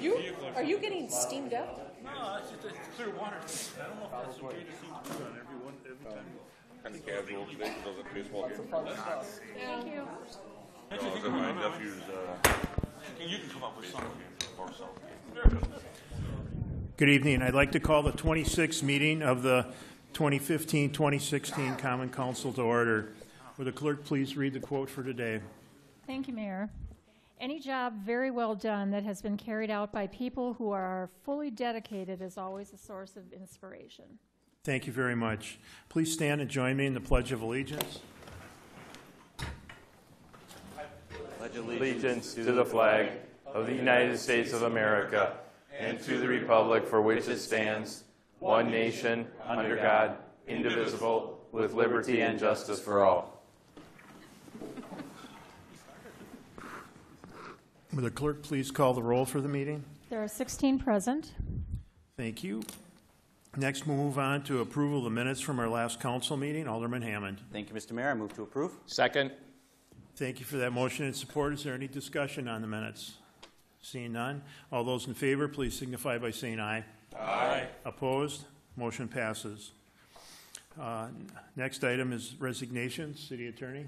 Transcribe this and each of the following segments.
You, are you getting steamed up? No, it's just it's clear water. I don't know if that's okay to see through on every one, every time. Kind of casual today because I was at the baseball game. Thank you. I was at my nephew's, uh, You can come up with something or something. Good evening. I'd like to call the 26th meeting of the 2015-2016 Common Council to order. Would the clerk please read the quote for today? Thank you, Mayor. Any job very well done that has been carried out by people who are fully dedicated is always a source of inspiration. Thank you very much. Please stand and join me in the Pledge of Allegiance. allegiance to the flag of the United States of America and to the republic for which it stands, one nation, under God, indivisible, with liberty and justice for all. Would the clerk please call the roll for the meeting? There are 16 present. Thank you. Next, we'll move on to approval of the minutes from our last council meeting. Alderman Hammond. Thank you, Mr. Mayor. I move to approve. Second. Thank you for that motion and support. Is there any discussion on the minutes? Seeing none. All those in favor, please signify by saying aye. Aye. Opposed? Motion passes. Uh, Next item is resignation. City Attorney.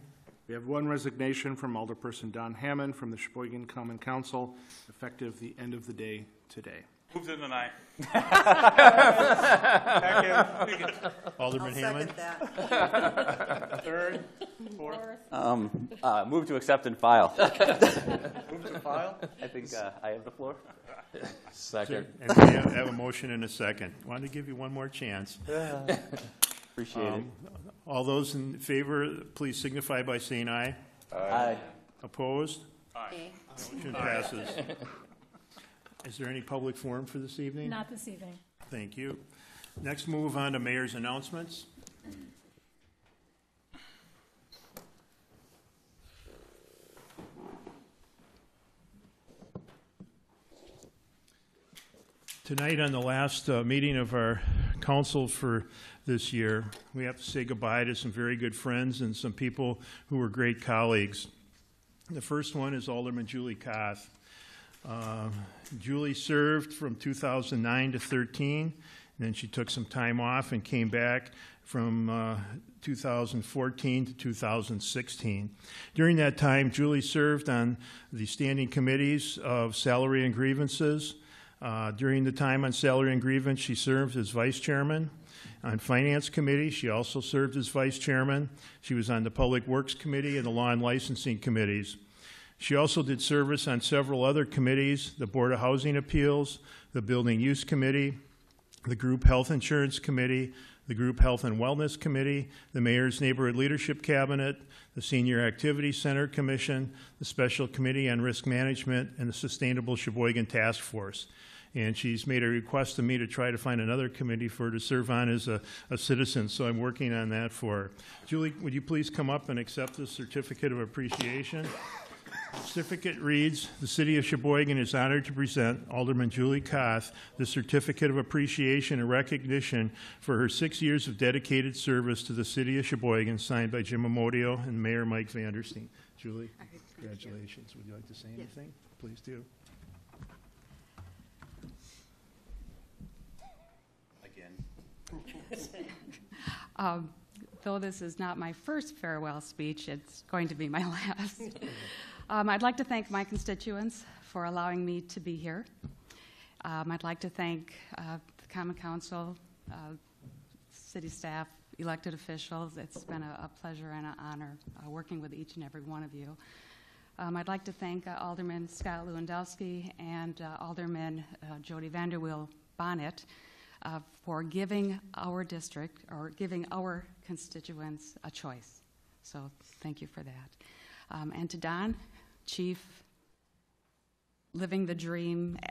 We have one resignation from Alderperson Don Hammond from the Sheboygan Common Council, effective the end of the day today. Moved in the night. Alderman Hammond. that. Third, fourth. Um, uh, move to accept and file. Move to file. I think uh, I have the floor. Second. And we have have a motion and a second. Wanted to give you one more chance. Appreciate it. Um, All those in favor, please signify by saying aye. Aye. Opposed? Aye. Motion passes. Is there any public forum for this evening? Not this evening. Thank you. Next, move on to mayor's announcements. Tonight, on the last uh, meeting of our council for this year, we have to say goodbye to some very good friends and some people who were great colleagues. The first one is Alderman Julie Koth. Uh, Julie served from 2009 to 13, and then she took some time off and came back from uh, 2014 to 2016. During that time, Julie served on the standing committees of salary and grievances. Uh, during the time on salary and grievance, she served as vice chairman. On Finance Committee, she also served as vice chairman. She was on the Public Works Committee and the Law and Licensing Committees. She also did service on several other committees the Board of Housing Appeals, the Building Use Committee, the Group Health Insurance Committee, the Group Health and Wellness Committee, the Mayor's Neighborhood Leadership Cabinet, the Senior Activity Center Commission, the Special Committee on Risk Management, and the Sustainable Sheboygan Task Force. And she's made a request to me to try to find another committee for her to serve on as a, a citizen, so I'm working on that for her. Julie, would you please come up and accept this certificate of appreciation? Certificate reads, "The City of Sheboygan is honored to present Alderman Julie Koth the Certificate of Appreciation and Recognition for her six years of dedicated service to the City of Sheboygan, signed by Jim Amodio and Mayor Mike Vandersteen." Julie, congratulations. Would you like to say anything? Yes. Please do. Um, Though this is not my first farewell speech, it's going to be my last. Um, I'd like to thank my constituents for allowing me to be here. Um, I'd like to thank uh, the Common Council, uh, city staff, elected officials. It's been a, a pleasure and an honor uh, working with each and every one of you. Um, I'd like to thank uh, Alderman Scott Lewandowski and uh, Alderman uh, Jody Vanderweel Bonnet uh, for giving our district or giving our constituents a choice. So thank you for that. Um, and to Don, Chief, living the dream, eh,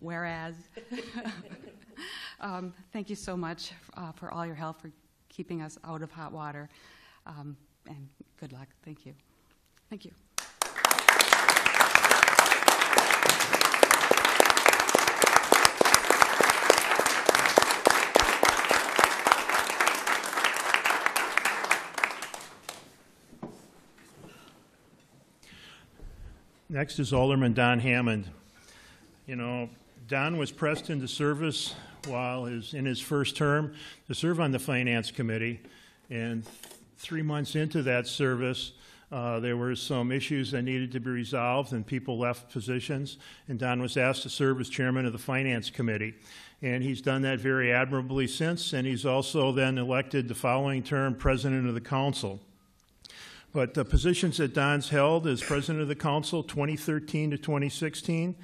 whereas, um, thank you so much uh, for all your help for keeping us out of hot water. Um, and good luck. Thank you. Thank you. Next is Alderman Don Hammond. You know, Don was pressed into service while his, in his first term to serve on the Finance Committee. And three months into that service, uh, there were some issues that needed to be resolved, and people left positions. And Don was asked to serve as chairman of the Finance Committee. And he's done that very admirably since, and he's also then elected the following term president of the council. But the positions that Don's held as president of the council 2013 to 2016,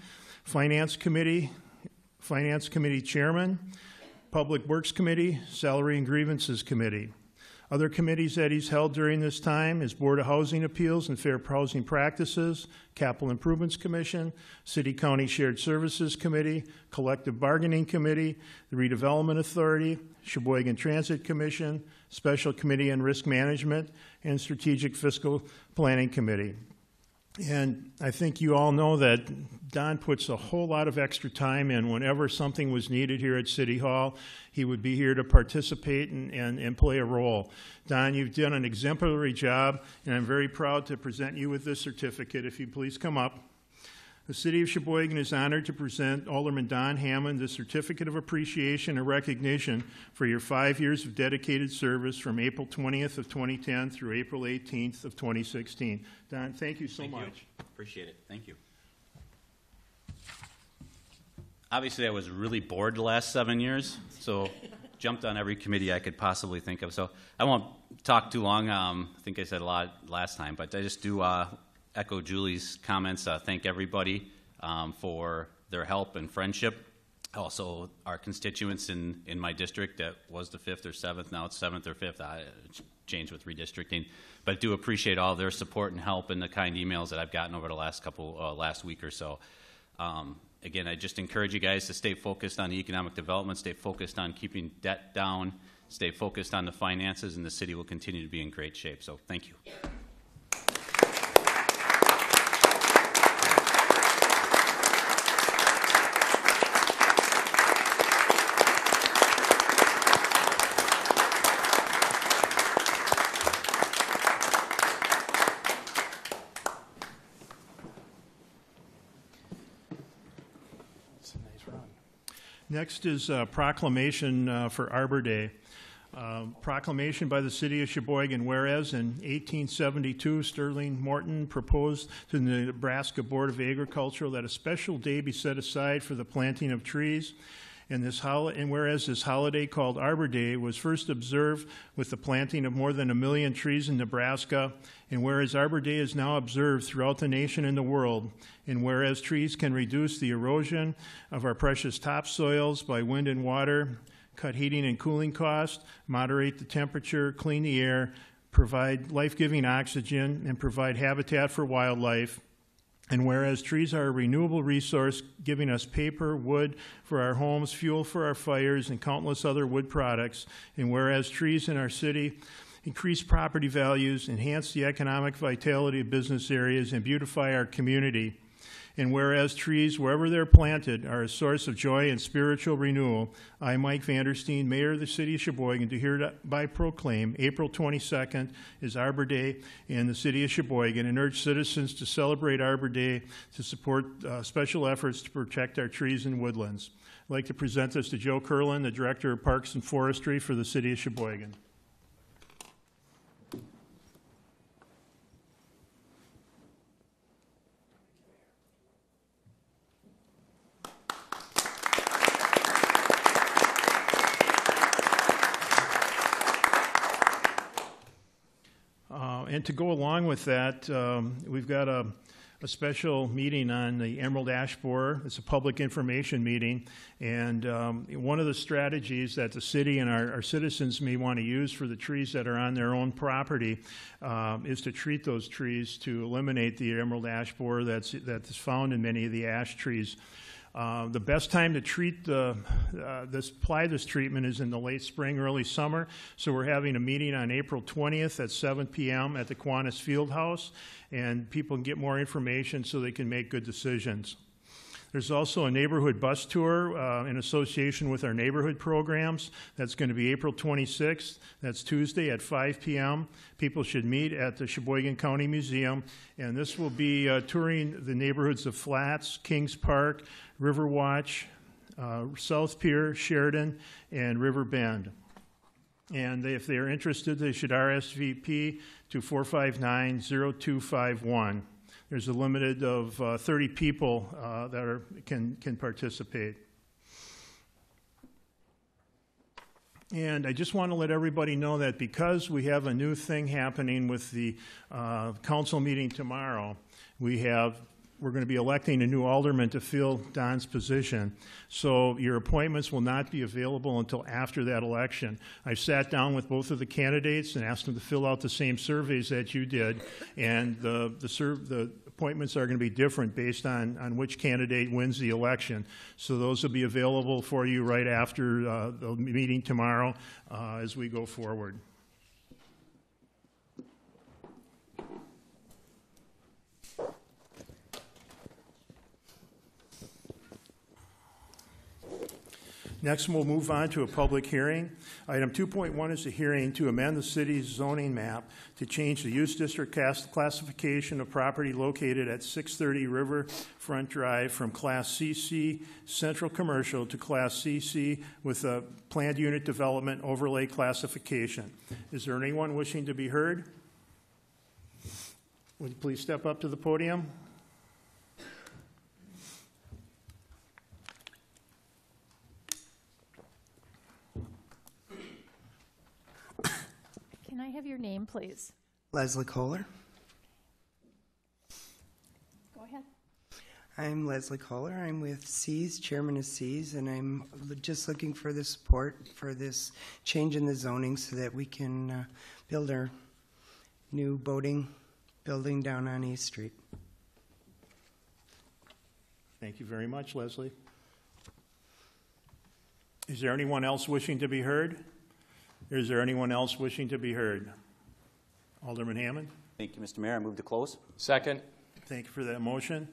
finance committee, finance committee chairman, public works committee, salary and grievances committee. Other committees that he's held during this time is Board of Housing Appeals and Fair Housing Practices, Capital Improvements Commission, City County Shared Services Committee, Collective Bargaining Committee, the Redevelopment Authority, Sheboygan Transit Commission, Special Committee on Risk Management, and Strategic Fiscal Planning Committee. And I think you all know that Don puts a whole lot of extra time in whenever something was needed here at City Hall. He would be here to participate and, and, and play a role. Don, you've done an exemplary job, and I'm very proud to present you with this certificate. If you please come up. The City of Sheboygan is honored to present Alderman Don Hammond the Certificate of Appreciation and Recognition for your five years of dedicated service from April 20th of 2010 through April 18th of 2016. Don, thank you so Thank you. much. Appreciate it. Thank you. Obviously, I was really bored the last seven years, so jumped on every committee I could possibly think of. So I won't talk too long. Um, I think I said a lot last time, but I just do uh, echo Julie's comments. Uh, thank everybody um, for their help and friendship. Also, our constituents in, in my district that was the fifth or seventh, now it's seventh or fifth. I changed with redistricting, but I do appreciate all their support and help and the kind emails that I've gotten over the last couple, uh, last week or so. Um, again, I just encourage you guys to stay focused on the economic development, stay focused on keeping debt down, stay focused on the finances, and the city will continue to be in great shape. So, thank you. Next is uh, proclamation uh, for Arbor Day. Uh, Proclamation by the City of Sheboygan, whereas in 1872 Sterling Morton proposed to the Nebraska Board of Agriculture that a special day be set aside for the planting of trees. And this hol- and whereas this holiday called Arbor Day was first observed with the planting of more than a million trees in Nebraska, and whereas Arbor Day is now observed throughout the nation and the world, and whereas trees can reduce the erosion of our precious topsoils by wind and water, cut heating and cooling costs, moderate the temperature, clean the air, provide life-giving oxygen, and provide habitat for wildlife, and whereas trees are a renewable resource, giving us paper, wood for our homes, fuel for our fires, and countless other wood products, and whereas trees in our city increase property values, enhance the economic vitality of business areas, and beautify our community, and whereas trees, wherever they're planted, are a source of joy and spiritual renewal, I, Mike Vandersteen, Mayor of the City of Sheboygan, do hereby proclaim April 22nd is Arbor Day in the City of Sheboygan and urge citizens to celebrate Arbor Day to support uh, special efforts to protect our trees and woodlands. I'd like to present this to Joe Curlin, the Director of Parks and Forestry for the City of Sheboygan. Uh, And to go along with that, um, we've got a, a special meeting on the Emerald Ash Borer. It's a public information meeting. And um, one of the strategies that the city and our, our citizens may want to use for the trees that are on their own property um, is to treat those trees to eliminate the emerald ash borer that's, that's found in many of the ash trees. Uh, The best time to treat the, uh, this, apply this treatment is in the late spring, early summer. So we're having a meeting on April 20th at 7 PM at the Kiwanis Field House, and people can get more information so they can make good decisions. There's also a neighborhood bus tour uh, in association with our neighborhood programs. That's going to be April 26th. That's Tuesday at 5 p.m. People should meet at the Sheboygan County Museum, and this will be uh, touring the neighborhoods of Flats, Kings Park, Riverwatch, uh, South Pier, Sheridan, and River Bend. And if they are interested, they should RSVP to 459-0251. There's a limited of uh, 30 people uh, that are, can, can participate. And I just want to let everybody know that because we have a new thing happening with the uh, council meeting tomorrow, we have, we're going to be electing a new alderman to fill Don's position. So your appointments will not be available until after that election. I've sat down with both of the candidates and asked them to fill out the same surveys that you did. And the, the, the appointments are going to be different based on, on which candidate wins the election. So those will be available for you right after uh, the meeting tomorrow uh, as we go forward. Next, we'll move on to a public hearing. Item 2.1 is a hearing to amend the city's zoning map to change the use district class- classification of property located at 630 Riverfront Drive from Class CC Central Commercial to Class CC with a planned unit development overlay classification. Is there anyone wishing to be heard? Would you please step up to the podium? Can I have your name, please? Leslie Kohler. Go ahead. I'm Leslie Kohler. I'm with Seas, chairman of Seas, and I'm just looking for the support for this change in the zoning so that we can uh, build our new boating building down on East Street. Thank you very much, Leslie. Is there anyone else wishing to be heard? Is there anyone else wishing to be heard? Alderman Hammond? Thank you, Mr. Mayor. I move to close. Second. Thank you for that motion.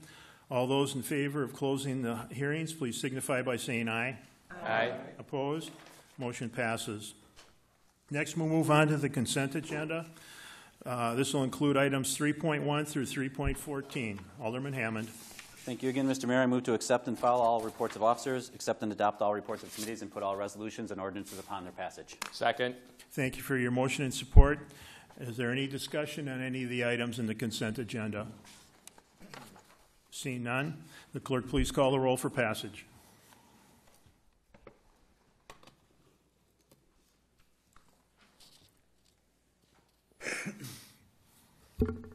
All those in favor of closing the hearings, please signify by saying aye. Aye. Opposed? Motion passes. Next, we'll move on to the consent agenda. Uh, This will include items 3.1 through 3.14. Alderman Hammond. Thank you again, Mr. Mayor. I move to accept and file all reports of officers, accept and adopt all reports of committees, and put all resolutions and ordinances upon their passage. Second. Thank you for your motion and support. Is there any discussion on any of the items in the consent agenda? Seeing none, the clerk please call the roll for passage.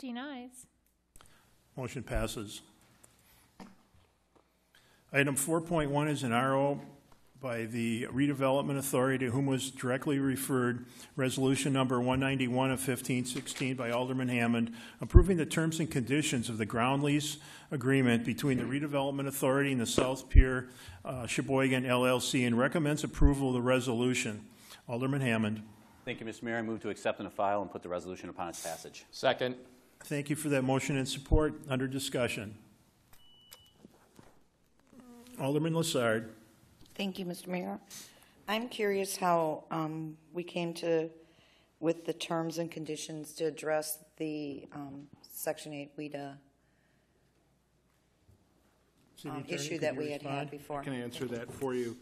Fifteen ayes. Motion passes. Item 4.1 is an RO by the Redevelopment Authority to whom was directly referred Resolution Number 191 of 1516 by Alderman Hammond, approving the terms and conditions of the ground lease agreement between the Redevelopment Authority and the South Pier uh, Sheboygan LLC and recommends approval of the resolution. Alderman Hammond. Thank you, Mr. Mayor. I move to accept and file and put the resolution upon its passage. Second. Thank you for that motion and support. Under discussion. Alderman Lassard. Thank you, Mr. Mayor. I'm curious how um, we came to, with the terms and conditions to address the um, Section 8 WHEDA City um, Attorney, issue could that you we had had respond? before. I can answer that for you.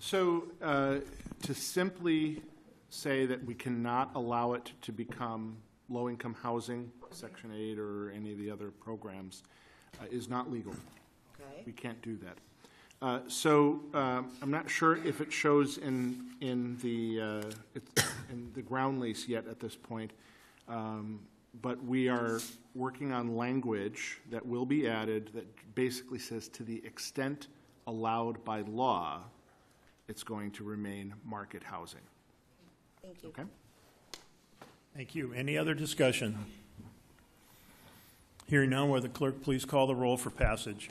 So uh, to simply say that we cannot allow it to become low-income housing, Section 8 or any of the other programs, uh, is not legal. Okay. We can't do that. Uh, So um, I'm not sure if it shows in, in the, uh, it's in the ground lease yet at this point, Um, but we are working on language that will be added that basically says to the extent allowed by law, it's going to remain market housing. Thank you. Okay? Thank you. Any other discussion? Hearing none, will the clerk please call the roll for passage?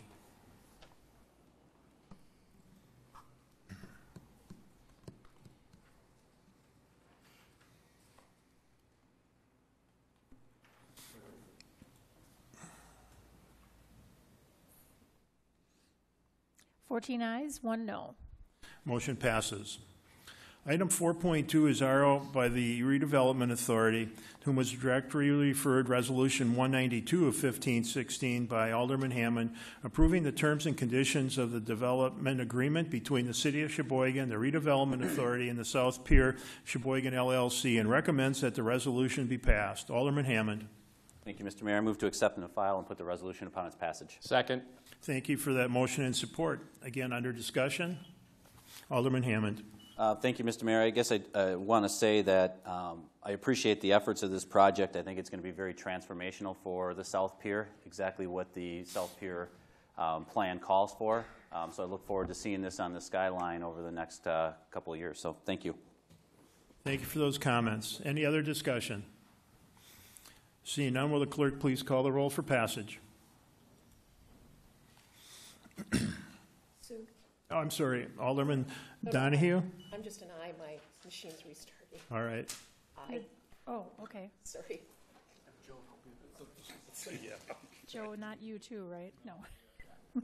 Fourteen ayes, one no. Motion passes. Item 4.2 is RO by the Redevelopment Authority, to whom was directly referred Resolution 192 of 1516 by Alderman Hammond, approving the terms and conditions of the development agreement between the City of Sheboygan, the Redevelopment Authority, and the South Pier Sheboygan LLC, and recommends that the resolution be passed. Alderman Hammond. Thank you, Mr. Mayor. I move to accept and file and put the resolution upon its passage. Second. Thank you for that motion and support. Again, under discussion. Alderman Hammond. Uh, Thank you, Mr. Mayor. I guess I uh, want to say that um, I appreciate the efforts of this project. I think it's going to be very transformational for the South Pier, exactly what the South Pier um, plan calls for. Um, So I look forward to seeing this on the skyline over the next uh, couple of years. So thank you. Thank you for those comments. Any other discussion? Seeing none, will the clerk please call the roll for passage? Sue? Oh, I'm sorry, Alderman Donohue? I'm just an aye, my machine's restarting. All right. Aye, Oh, okay. sorry. Joe, not you too, right? No.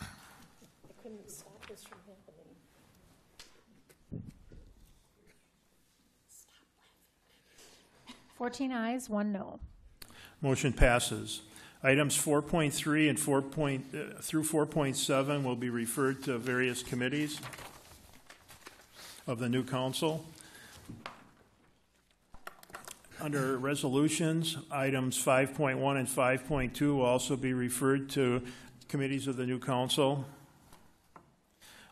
I couldn't stop this from happening. Stop. Fourteen ayes, one no. Motion passes. Items 4.3 and 4. Point, uh, through 4.7 will be referred to various committees of the new council. Under resolutions, items 5.1 and 5.2 will also be referred to committees of the new council.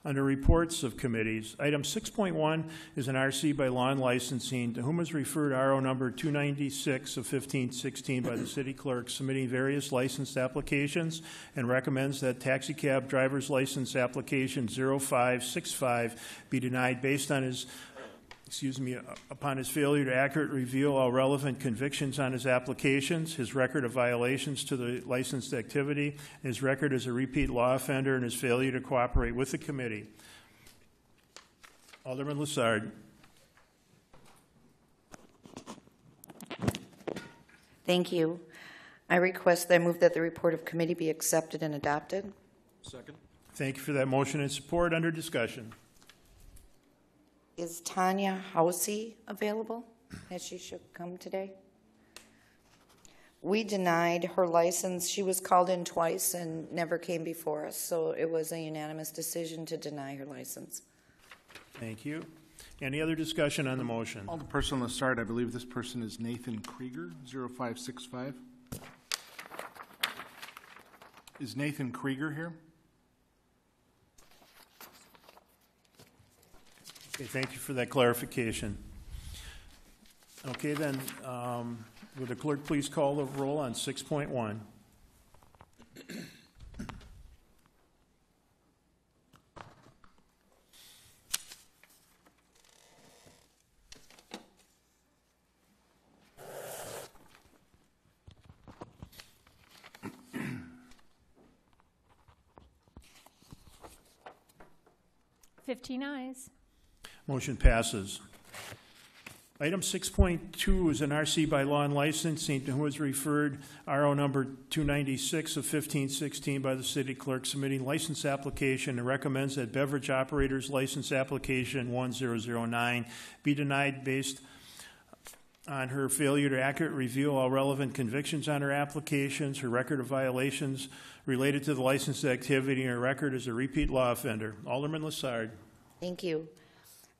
Under reports of committees, item 6.1 is an RC by law and licensing, to whom is referred RO number 296 of 1516 by the city clerk, submitting various licensed applications, and recommends that taxi cab driver's license application 0565 be denied based on his excuse me, uh, upon his failure to accurately reveal all relevant convictions on his applications, his record of violations to the licensed activity, his record as a repeat law offender, and his failure to cooperate with the committee. Alderman Lassard. Thank you. I request that I move that the report of committee be accepted and adopted. Second. Thank you for that motion and support. Under discussion. Is Tanya Housey available? As she should come today? We denied her license. She was called in twice and never came before us, so it was a unanimous decision to deny her license. Thank you. Any other discussion on the motion? Alderperson Lassard, I believe this person is Nathan Krieger, 0565. Is Nathan Krieger here? Okay, thank you for that clarification. Okay, then, um, would the clerk please call the roll on 6.1? Fifteen ayes. Motion passes. Item 6.2 is an RC by law and licensing to whom is referred RO number 296 of 1516 by the city clerk submitting license application and recommends that beverage operators license application 1009 be denied based on her failure to accurately reveal all relevant convictions on her applications, her record of violations related to the licensed activity, and her record as a repeat law offender. Alderman Lassard. Thank you.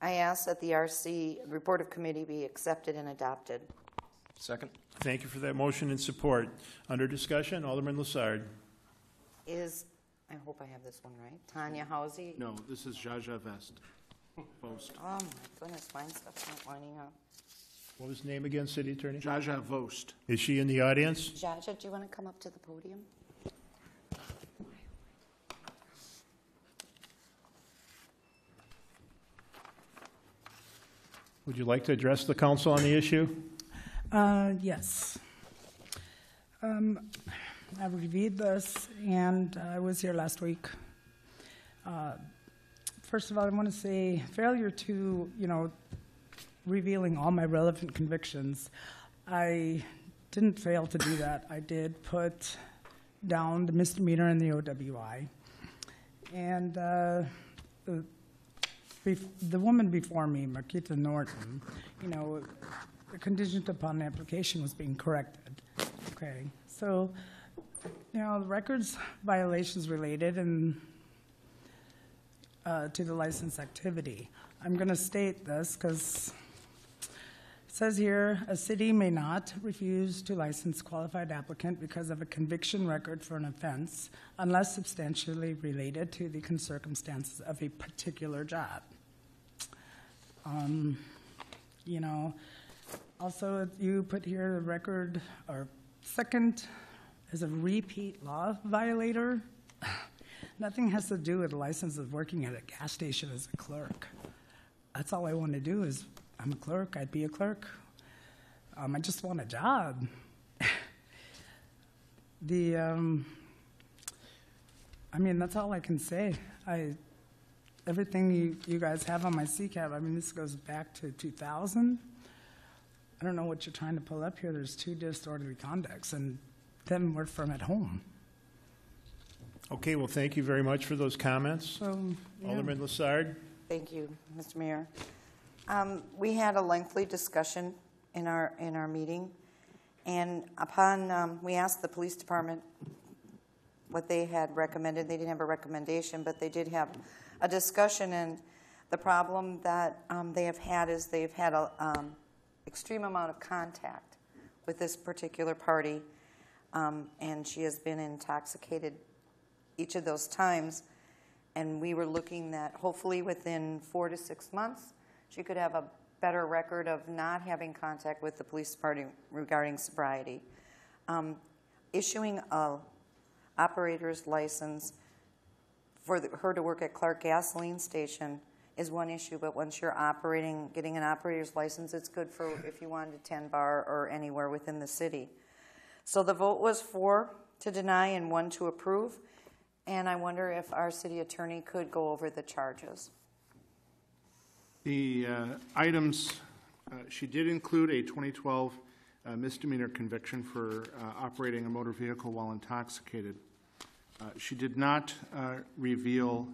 I ask that the RC report of committee be accepted and adopted. Second. Thank you for that motion and support. Under discussion, Alderman Lassard. Is, I hope I have this one right, Tanya Housey? No, this is Jaja Vest. Vost. Oh, my goodness, mine stuff's not lining up. What was his name again, City Attorney? Jaja Vost. Is she in the audience? Jaja, do you want to come up to the podium? Would you like to address the council on the issue? Uh, yes. Um, I reviewed this and I was here last week. Uh, first of all, I want to say failure to, you know, revealing all my relevant convictions. I didn't fail to do that. I did put down the misdemeanor and the OWI. And uh, the, woman before me, Marquita Norton, you know, the contingent upon application was being corrected. Okay, so, you know, the records violations related and uh, to the license activity. I'm going to state this because says here, a city may not refuse to license qualified applicant because of a conviction record for an offense unless substantially related to the circumstances of a particular job. Um, you know, also you put here the record or second is a repeat law violator. Nothing has to do with the license of working at a gas station as a clerk. That's all I want to do is I'm a clerk. I'd be a clerk. Um, I just want a job. the, um, I mean, that's all I can say. I, everything you, you guys have on my CCAP, I mean, this goes back to 2000. I don't know what you're trying to pull up here. There's two disorderly conducts, and them were from at home. Okay, well, thank you very much for those comments. So, yeah. Alderman Lassard? Thank you, Mr. Mayor. Um, We had a lengthy discussion in our, in our meeting, and upon, um, we asked the police department what they had recommended. They didn't have a recommendation, but they did have a discussion, and the problem that um, they have had is they've had a um, extreme amount of contact with this particular party, um, and she has been intoxicated each of those times. And we were looking that hopefully within four to six months, she could have a better record of not having contact with the police department regarding sobriety. Um, issuing a operator's license for the, her to work at Clark Gasoline Station is one issue, but once you're operating, getting an operator's license, it's good for if you wanted to tend bar or anywhere within the city. So the vote was four to deny and one to approve. And I wonder if our city attorney could go over the charges. The uh, items, uh, she did include a 2012 uh, misdemeanor conviction for uh, operating a motor vehicle while intoxicated. Uh, She did not uh, reveal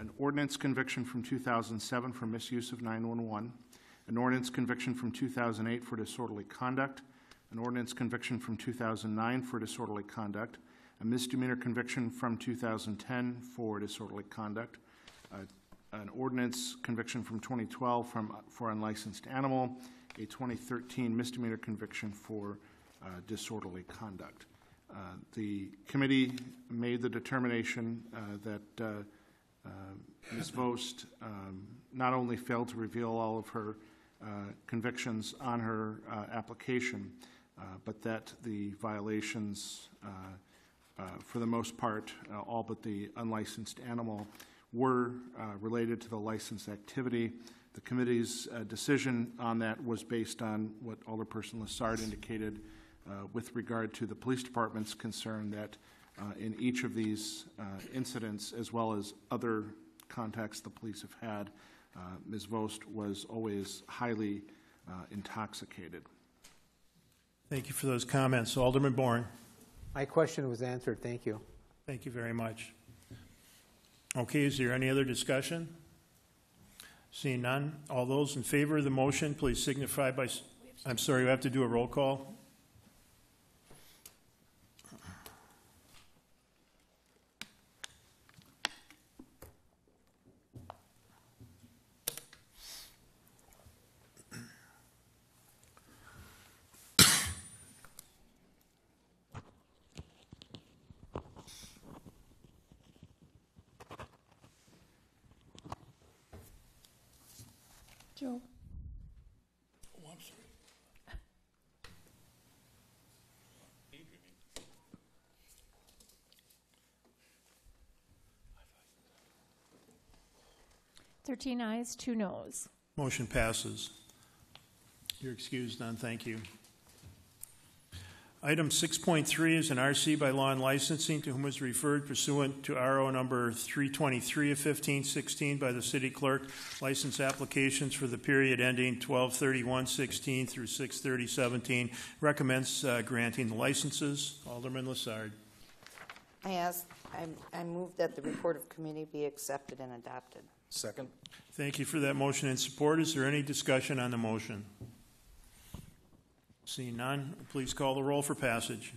an ordinance conviction from 2007 for misuse of 911, an ordinance conviction from 2008 for disorderly conduct, an ordinance conviction from 2009 for disorderly conduct, a misdemeanor conviction from 2010 for disorderly conduct, an ordinance conviction from 2012 from, for unlicensed animal, a 2013 misdemeanor conviction for uh, disorderly conduct. Uh, The committee made the determination uh, that uh, uh, Ms. Vost um, not only failed to reveal all of her convictions on her application, but that the violations, for the most part, all but the unlicensed animal, were uh, related to the license activity. The committee's uh, decision on that was based on what Alderperson Lassard indicated uh, with regard to the police department's concern that uh, in each of these uh, incidents, as well as other contacts the police have had, uh, Ms. Vost was always highly uh, intoxicated. Thank you for those comments. Alderman Bourne? My question was answered, thank you. Thank you very much. Okay, is there any other discussion? Seeing none, all those in favor of the motion, please signify by, I'm sorry, we have to do a roll call? Joe? Oh, Thirteen ayes, two noes. Motion passes. You're excused, none, thank you. Item 6.3 is an RC by law and licensing to whom was referred pursuant to RO number 323 of 1516 by the city clerk. License applications for the period ending 12/31/16 through 6/30/17. Recommends uh, granting the licenses. Alderman Lassard. I ask, I, I move that the report of committee be accepted and adopted. Second. Thank you for that motion and support. Is there any discussion on the motion? Seeing none, please call the roll for passage.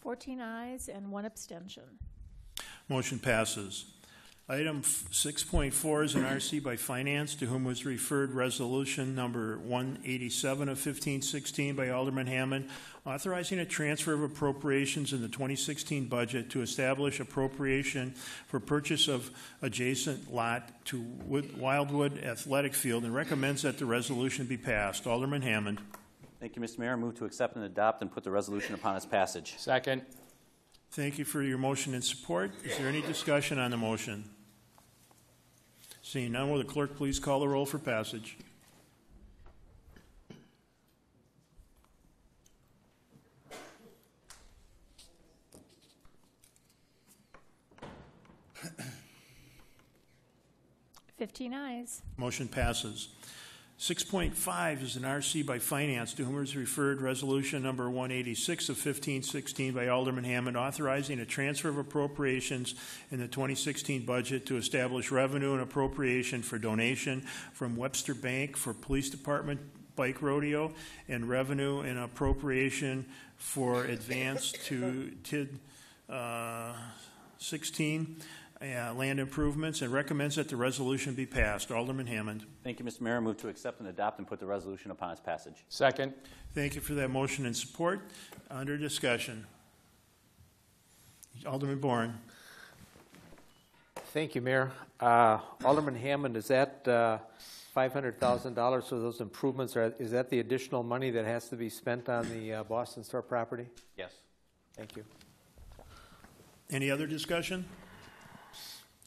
Fourteen ayes and one abstention. Motion passes. Item 6.4 is an RC by Finance to whom was referred Resolution Number 187 of 1516 by Alderman Hammond, authorizing a transfer of appropriations in the 2016 budget to establish appropriation for purchase of adjacent lot to Wood- Wildwood Athletic Field and recommends that the resolution be passed. Alderman Hammond. Thank you, Mr. Mayor. I move to accept and adopt and put the resolution upon its passage. Second. Thank you for your motion and support. Is there any discussion on the motion? Seeing none, will the clerk please call the roll for passage? Fifteen ayes. Motion passes. 6.5 is an RC by Finance to whom is referred Resolution Number 186 of 1516 by Alderman Hammond, authorizing a transfer of appropriations in the 2016 budget to establish revenue and appropriation for donation from Webster Bank for Police Department Bike Rodeo and revenue and appropriation for advance to TID uh, 16 uh, land improvements and recommends that the resolution be passed. Alderman Hammond. Thank you, Mr. Mayor. I move to accept and adopt and put the resolution upon its passage. Second. Thank you for that motion and support. Under discussion. Alderman Bourne. Thank you, Mayor. Uh, Alderman Hammond, is that uh, $500,000 for those improvements, or is that the additional money that has to be spent on the uh, Boston Store property? Yes. Thank you. Any other discussion?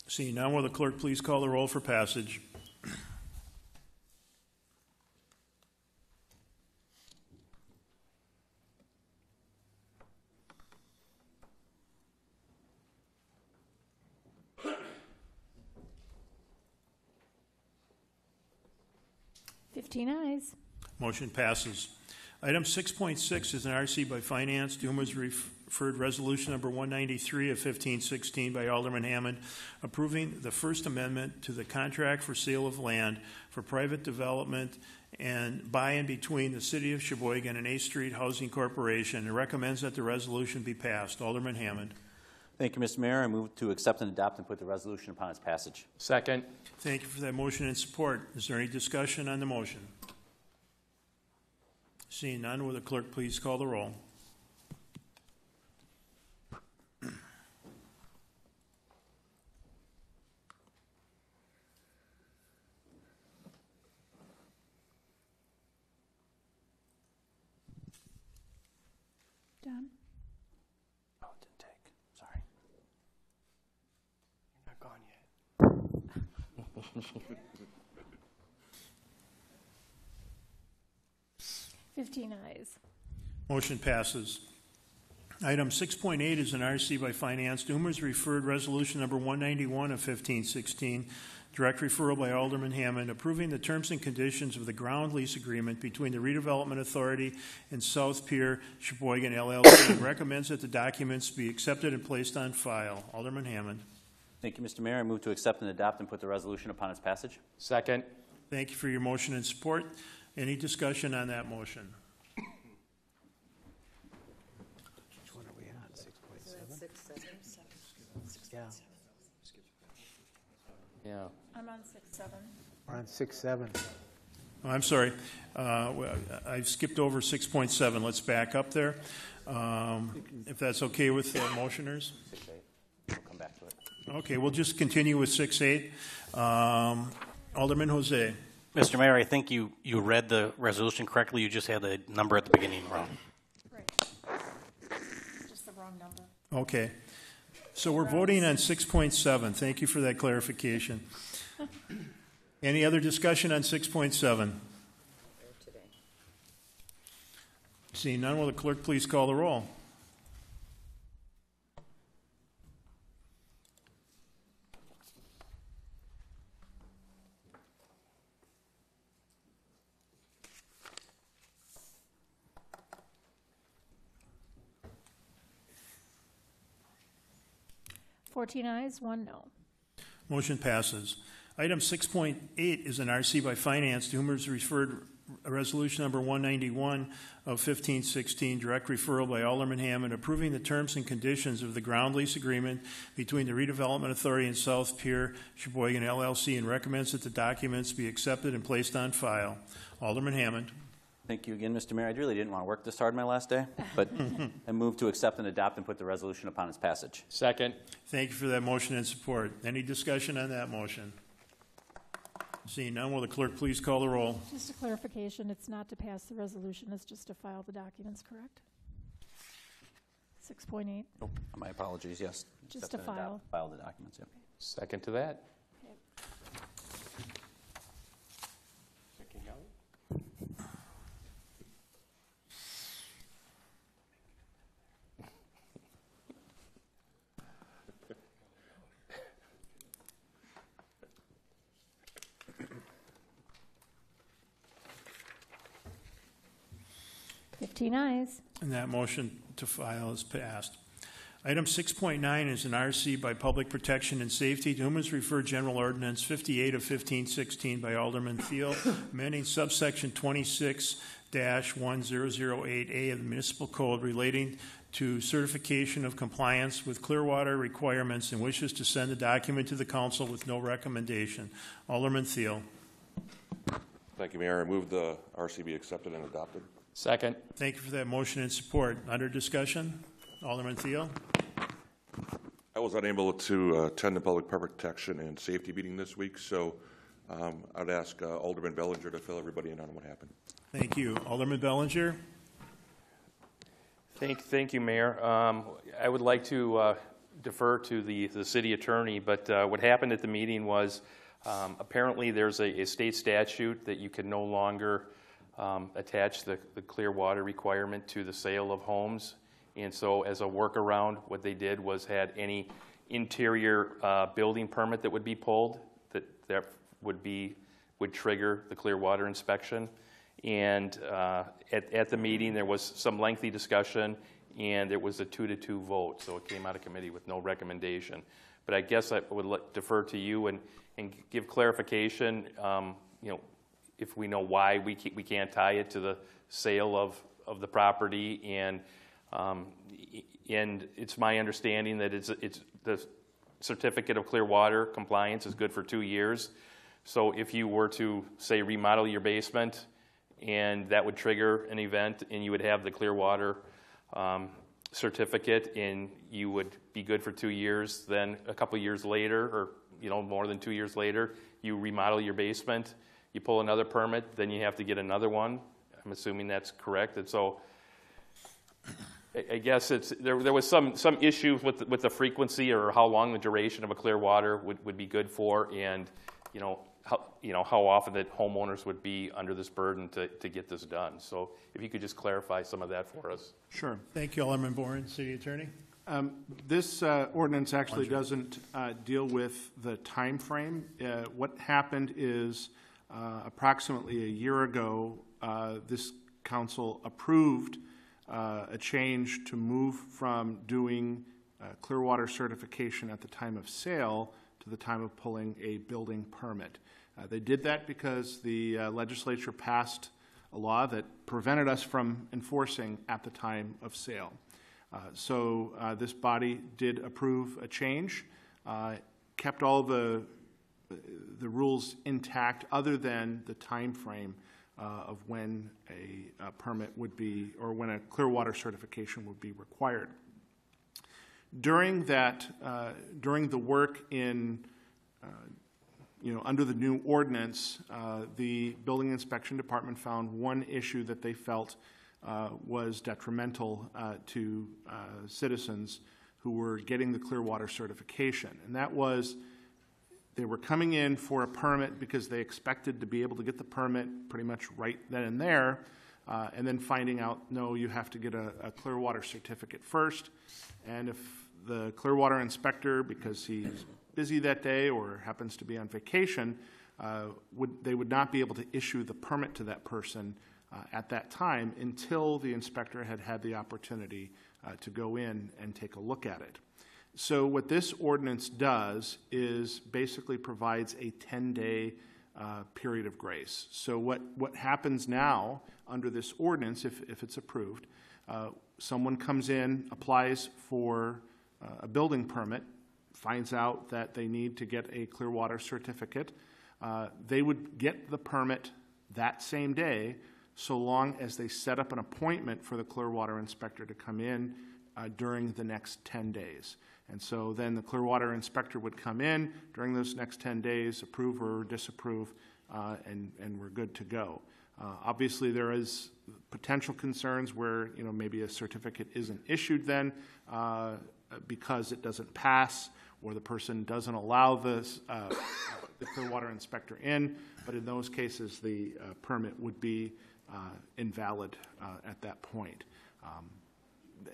Seeing none, will the clerk please call the roll for passage? Fifteen ayes. Motion passes. Item 6.6 is an RC by Finance, Dumas was referred Resolution Number 193 of 1516 by Alderman Hammond, approving the First Amendment to the contract for sale of land for private development and by and between the City of Sheboygan and A Street Housing Corporation, and recommends that the resolution be passed. Alderman Hammond. Thank you, Mr. Mayor. I move to accept and adopt and put the resolution upon its passage. Second. Thank you for that motion and support. Is there any discussion on the motion? Seeing none, will the clerk please call the roll? Done. Oh, it didn't take. Sorry. You're not gone yet. Fifteen ayes. Motion passes. Item 6.8 is an RC by Finance. To whom is referred Resolution Number 191 of 1516, direct referral by Alderman Hammond, approving the terms and conditions of the ground lease agreement between the Redevelopment Authority and South Pier Sheboygan LLC, and recommends that the documents be accepted and placed on file. Alderman Hammond. Thank you, Mr. Mayor. I move to accept and adopt and put the resolution upon its passage. Second. Thank you for your motion and support. Any discussion on that motion? Which one are we on? 6.7? Six, Yeah. Yeah. I'm on six, seven. We're on 6.7. Oh, I'm sorry. Uh, well, I skipped over 6.7. Let's back up there. Um, If that's okay with the motioners? Six eight. We'll come back to it. Okay, we'll just continue with 6.8. Um, Alderman Jose. Mr. Mayor, I think you, you read the resolution correctly. You just had the number at the beginning wrong. Right. Just the wrong number. Okay. So we're voting on 6.7. Thank you for that clarification. Any other discussion on 6.7? Seeing none, will the clerk please call the roll? Fourteen ayes, one no. Motion passes. Item 6.8 is an RC by Finance to whom is referred resolution number 191 of 1516, direct referral by Alderman Hammond, approving the terms and conditions of the ground lease agreement between the Redevelopment Authority and South Pier Sheboygan LLC and recommends that the documents be accepted and placed on file. Alderman Hammond. Thank you again, Mr. Mayor. I really didn't want to work this hard my last day, but I move to accept and adopt and put the resolution upon its passage. Second. Thank you for that motion and support. Any discussion on that motion? Seeing none, will the clerk please call the roll? Just a clarification, it's not to pass the resolution, it's just to file the documents, correct? Six point eight. Oh, My apologies, yes. Just Accept to and adopt, file. File the documents, yep. Second to that. Fifteen ayes. And that motion to file is passed. Item 6.9 is an RC by Public Protection and Safety, to whom is referred General Ordinance 58 of 1516 by Alderman Thiel, amending subsection 26-1008A of the Municipal Code relating to certification of compliance with Clearwater requirements and wishes to send the document to the council with no recommendation. Alderman Thiel. Thank you, Mayor. I move the RC be accepted and adopted. Second. Thank you for that motion and support. Under discussion, Alderman Thiel. I was unable to uh, attend the Public Protection and Safety meeting this week, so um, I'd ask uh, Alderman Bellinger to fill everybody in on what happened. Thank you. Alderman Bellinger. Thank, thank you, Mayor. Um, I would like to uh, defer to the, the city attorney, but uh, what happened at the meeting was um, apparently there's a, a state statute that you can no longer um, attach the, the clear water requirement to the sale of homes. And so, as a workaround, what they did was had any interior uh, building permit that would be pulled that, that would be would trigger the clear water inspection. And uh, at, at the meeting, there was some lengthy discussion, and it was a two to two vote. So it came out of committee with no recommendation. But I guess I would defer to you and, and give clarification. Um, you know, if we know why we can't, we can't tie it to the sale of, of the property, and um, and it's my understanding that it's it's the certificate of clear water compliance is good for two years. So if you were to say remodel your basement, and that would trigger an event, and you would have the clear water um, certificate, and you would be good for two years. Then a couple years later, or you know more than two years later, you remodel your basement, you pull another permit, then you have to get another one. I'm assuming that's correct, and so. I- I guess it's there. There was some some issues with the, with the frequency or how long the duration of a clear water would, would be good for, and you know how you know how often that homeowners would be under this burden to, to get this done. So if you could just clarify some of that for us. Sure. Thank you, Alderman Bourne, City Attorney. Um, This uh, ordinance actually doesn't uh, deal with the time frame. Uh, What happened is uh, approximately a year ago, uh, this council approved uh, a change to move from doing uh, Clearwater certification at the time of sale to the time of pulling a building permit. Uh, They did that because the uh, legislature passed a law that prevented us from enforcing at the time of sale. So this body did approve a change, kept all the, the rules intact, other than the time frame uh, of when a uh, permit would be, or when a clear water certification would be required. During that, uh, during the work in, uh, you know, under the new ordinance, uh, the building inspection department found one issue that they felt uh, was detrimental uh, to citizens who were getting the clear water certification. And that was, they were coming in for a permit because they expected to be able to get the permit pretty much right then and there, uh, and then finding out, no, you have to get a, a clear water certificate first. And if the clear water inspector, because he's busy that day or happens to be on vacation, uh, would, they would not be able to issue the permit to that person uh, at that time until the inspector had had the opportunity uh, to go in and take a look at it. So what this ordinance does is basically provides a 10-day uh, period of grace. So what, what happens now under this ordinance, if, if it's approved, uh, someone comes in, applies for uh, a building permit, finds out that they need to get a clear water certificate, uh, they would get the permit that same day so long as they set up an appointment for the clear water inspector to come in uh, during the next 10 days. And so then the clear water inspector would come in during those next 10 days, approve or disapprove, uh, and, and we're good to go. Uh, obviously, there is potential concerns where, you know, maybe a certificate isn't issued then uh, because it doesn't pass or the person doesn't allow this, uh, the clear water inspector in, but in those cases, the uh, permit would be uh, invalid at that point. Um,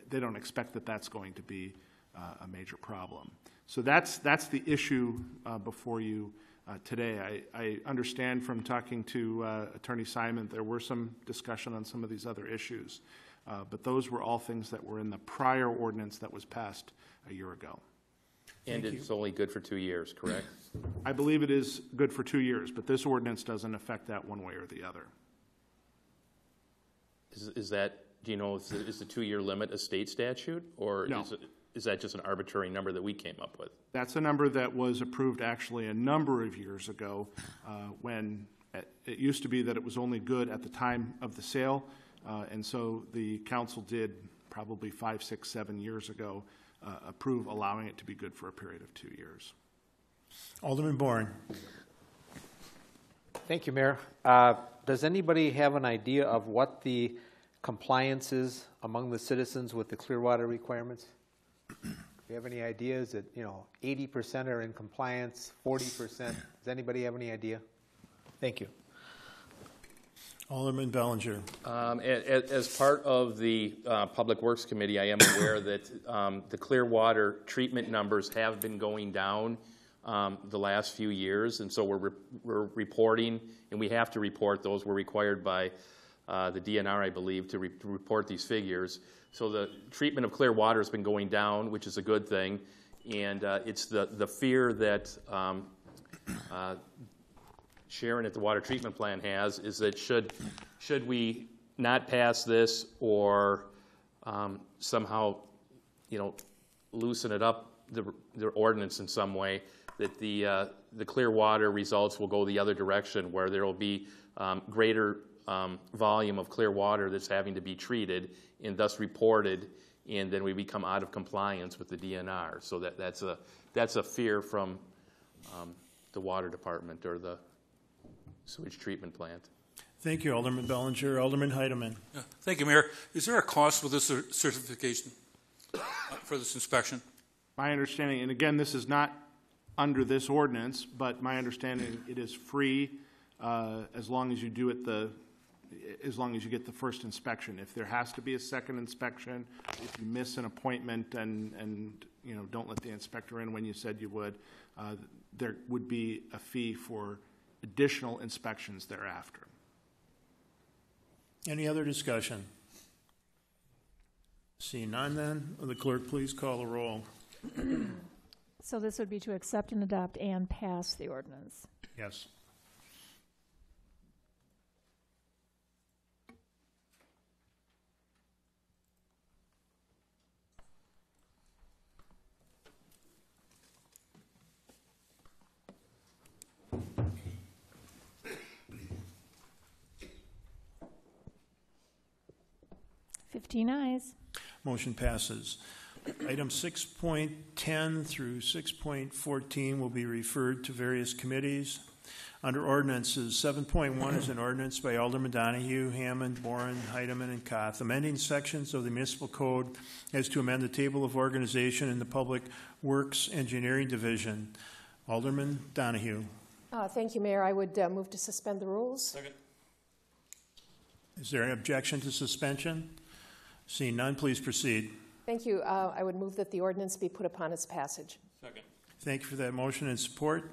They don't expect that that's going to be a major problem. So that's, that's the issue uh, before you uh, today. I, I understand from talking to uh, Attorney Simon, there were some discussion on some of these other issues, Uh, but those were all things that were in the prior ordinance that was passed a year ago. And it's only good for two years, correct? I believe it is good for two years, but this ordinance doesn't affect that one way or the other. Is, is that, do you know, is the, is the two-year limit a state statute? Or No. is it, is that just an arbitrary number that we came up with? That's a number that was approved actually a number of years ago, uh, when it it used to be that it was only good at the time of the sale, uh, and so the council did, probably five, six, seven years ago, uh, approve allowing it to be good for a period of two years. Alderman Bourne. Thank you, Mayor. Uh, Does anybody have an idea of what the compliance is among the citizens with the Clearwater requirements? Do you have any ideas that, you know, 80% are in compliance, 40%? Does anybody have any idea? Thank you. Alderman Bellinger. Um, a- a- As part of the uh, Public Works Committee, I am aware that um, the Clearwater treatment numbers have been going down um, the last few years, and so we're re- we're reporting, and we have to report those. We're required by uh, the DNR, I believe, to re- to report these figures. So the treatment of clear water has been going down, which is a good thing, and uh, it's the the fear that um, uh, Sharon at the water treatment plant has is that should, should we not pass this or um, somehow, you know, loosen it up, the, the ordinance in some way, that the, uh, the clear water results will go the other direction where there will be um, greater um, volume of clear water that's having to be treated and thus reported, and then we become out of compliance with the DNR. So that, that's a, that's a fear from um, the water department or the sewage treatment plant. Thank you, Alderman Bellinger. Alderman Heidemann. Yeah, Thank you, Mayor. Is there a cost for this certification, uh, for this inspection? My understanding, and again, this is not under this ordinance, but my understanding, it is free uh, as long as you do it the, as long as you get the first inspection. If there has to be a second inspection, if you miss an appointment and, and, you know, don't let the inspector in when you said you would, uh, there would be a fee for additional inspections thereafter. Any other discussion? Seeing none then, will the clerk please call the roll? So this would be to accept and adopt and pass the ordinance. Yes. Fifteen ayes. Motion passes. Item 6.10 through 6.14 will be referred to various committees. Under ordinances, 7.1 is an ordinance by Alderman Donohue, Hammond, Boren, Heidemann, and Koth, amending sections of the municipal code as to amend the table of organization in the Public Works Engineering Division. Alderman Donohue. Uh, Thank you, Mayor. I would uh, move to suspend the rules. Second. Is there an objection to suspension? Seeing none, please proceed. Thank you. Uh, I would move that the ordinance be put upon its passage. Second. Thank you for that motion and support.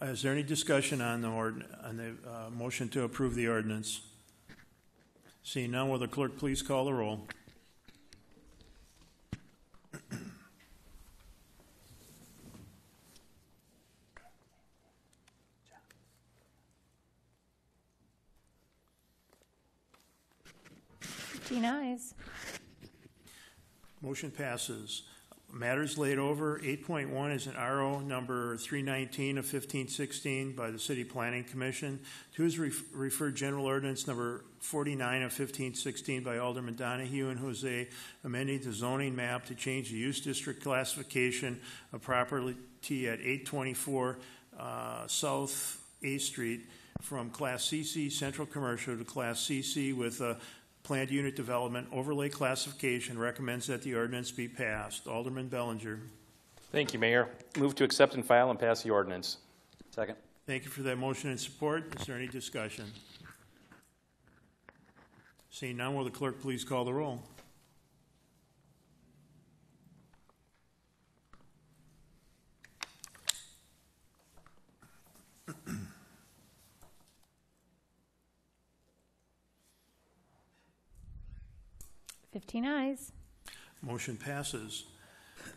Uh, Is there any discussion on the ord, on the uh, motion to approve the ordinance? Seeing none, will the clerk please call the roll? Fifteen ayes. Motion passes. Matters laid over, 8.1 is an RO number 319 of 1516 by the City Planning Commission. Two is ref- referred general ordinance number 49 of 1516 by Alderman Donohue and Jose, amending the zoning map to change the use district classification of property at 824 uh, South A Street from Class CC Central Commercial to Class CC with a planned unit development overlay classification recommends that the ordinance be passed. Alderman Bellinger. Thank you, Mayor. Move to accept and file and pass the ordinance. Second. Thank you for that motion and support. Is there any discussion? Seeing none, will the clerk please call the roll? Fifteen ayes. Motion passes.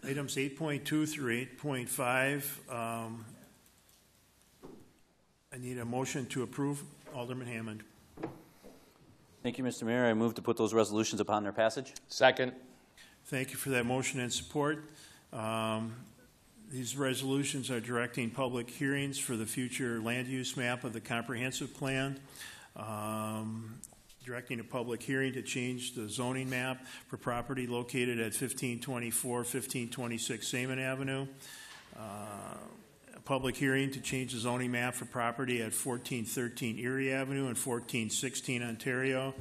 Items 8.2 through 8.5, um, I need a motion to approve. Alderman Hammond. Thank you, Mr. Mayor. I move to put those resolutions upon their passage. Second. Thank you for that motion and support. Um, These resolutions are directing public hearings for the future land use map of the comprehensive plan, um, directing a public hearing to change the zoning map for property located at 1524, 1526 Saemann Avenue, uh, a public hearing to change the zoning map for property at 1413 Erie Avenue and 1416 Ontario,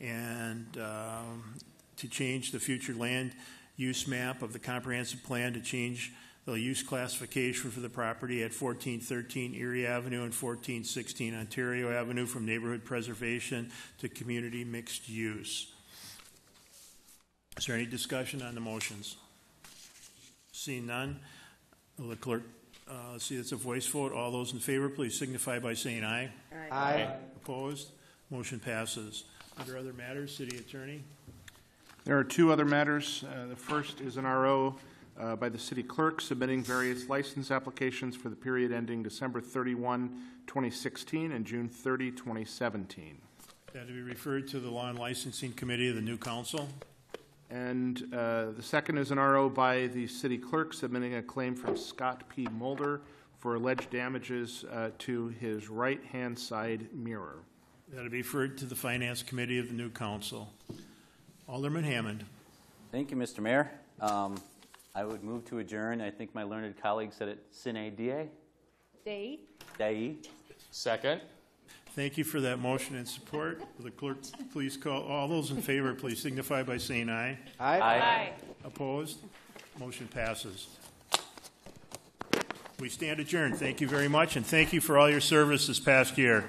and um, to change the future land use map of the comprehensive plan to change the use classification for the property at 1413 Erie Avenue and 1416 Ontario Avenue from neighborhood preservation to community mixed use. Is there any discussion on the motions? Seeing none, will the clerk, uh, let's see, it's a voice vote. All those in favor, please signify by saying aye. Aye. Opposed? Motion passes. Under other matters, city attorney? There are two other matters. Uh, The first is an RO uh, by the city clerk submitting various license applications for the period ending December 31, 2016 and June 30, 2017. That to be referred to the Law and Licensing Committee of the new council. And uh, the second is an RO by the city clerk submitting a claim from Scott P. Mulder for alleged damages uh, to his right-hand side mirror. That to be referred to the Finance Committee of the new council. Alderman Hammond. Thank you, Mr. Mayor. Um, I would move to adjourn. I think my learned colleague said it sine die. Day. Die. Second. Thank you for that motion and support. Will the clerk please call, all those in favor, please signify by saying aye. Aye. Aye. Opposed? Motion passes. We stand adjourned. Thank you very much, and thank you for all your service this past year.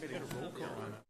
We'll miss you.